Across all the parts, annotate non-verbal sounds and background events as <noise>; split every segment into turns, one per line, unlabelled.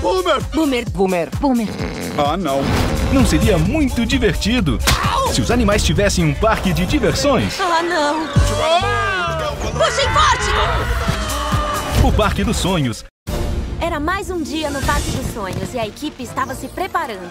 Boomer!
Boomer, boomer, boomer.
Ah, não.
Não seria muito divertido se os animais tivessem um parque de diversões?
Ah, não. Puxem forte!
O Parque dos Sonhos
Era mais um dia no Parque dos Sonhos e a equipe estava se preparando.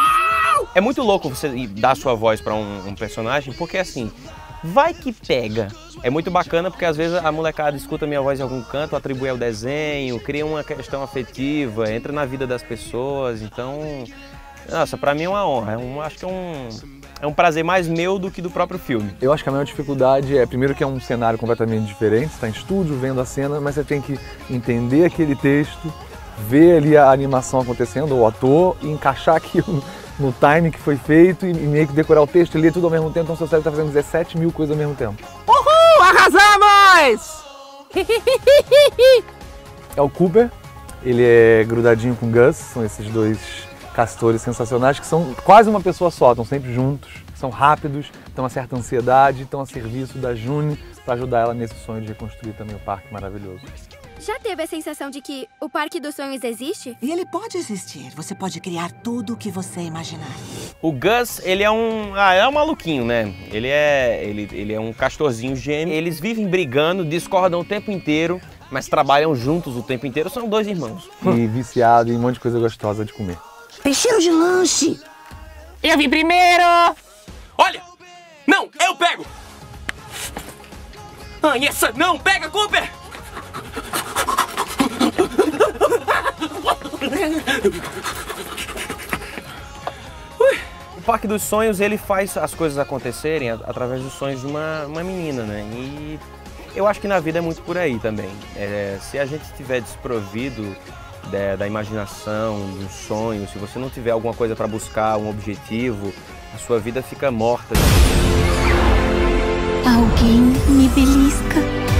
É muito louco você dar sua voz para um, um personagem, porque assim, vai que pega. É muito bacana porque às vezes a molecada escuta minha voz em algum canto, atribui ao desenho, cria uma questão afetiva, entra na vida das pessoas, então nossa, pra mim é uma honra. É um, acho que é um, é um prazer mais meu do que do próprio filme.
Eu acho que a maior dificuldade é, primeiro, que é um cenário completamente diferente, está em estúdio vendo a cena, mas você tem que entender aquele texto, ver ali a animação acontecendo, o ator, e encaixar <laughs> aquilo no time que foi feito e meio que decorar o texto e ler tudo ao mesmo tempo, então seu cérebro está fazendo 17 mil coisas ao mesmo tempo.
Uhul! Arrasamos! <laughs>
É o Cooper, ele é grudadinho com o Gus, são esses dois castores sensacionais que são quase uma pessoa só, estão sempre juntos, são rápidos, têm uma certa ansiedade, estão a serviço da June para ajudar ela nesse sonho de reconstruir também o parque maravilhoso.
Já teve a sensação de que o Parque dos Sonhos existe?
E ele pode existir. Você pode criar tudo o que você imaginar.
O Gus, ele é um, ah, é um maluquinho, né? Ele é, ele, ele é um castorzinho gêmeo. Eles vivem brigando, discordam o tempo inteiro, mas trabalham juntos o tempo inteiro. São dois irmãos. <laughs>
E viciado em um monte de coisa gostosa de comer.
Peixeiro de lanche!
Eu vim primeiro! Olha! Não, eu pego! Ah, e essa não! Pega, Cooper!
O Parque dos Sonhos, ele faz as coisas acontecerem através dos sonhos de uma, uma menina, né? E eu acho que na vida é muito por aí também. É, se a gente estiver desprovido da, da imaginação, dos sonhos, se você não tiver alguma coisa para buscar, um objetivo, a sua vida fica morta.
Alguém me belisca.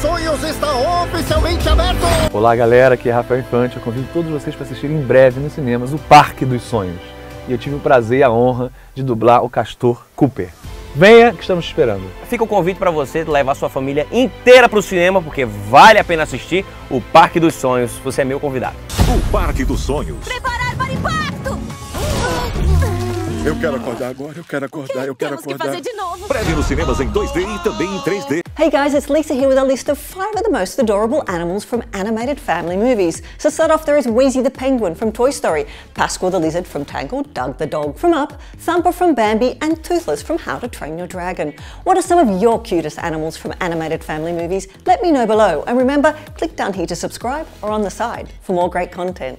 O Parque dos Sonhos está oficialmente aberto!
Olá galera, aqui é Rafael Infante, eu convido todos vocês para assistirem em breve nos cinemas o Parque dos Sonhos. E eu tive o prazer e a honra de dublar o Castor Cooper. Venha que estamos te esperando.
Fica o convite para você levar sua família inteira para o cinema, porque vale a pena assistir o Parque dos Sonhos. Você é meu convidado.
O Parque dos Sonhos.
Preparar para!
Eu quero acordar agora, eu quero acordar, eu quero
Temos que
acordar.
fazer de novo.
Prévio nos cinemas em 2D e também em 3D.
Hey guys, it's Lisa here with a list of five of the most adorable animals from animated family movies. So to start off, there is Wheezy the penguin from Toy Story, Pascal the lizard from Tangled, Doug the dog from Up, Thumper from Bambi, and Toothless from How to Train Your Dragon. What are some of your cutest animals from animated family movies? Let me know below. And remember, click down here to subscribe or on the side for more great content.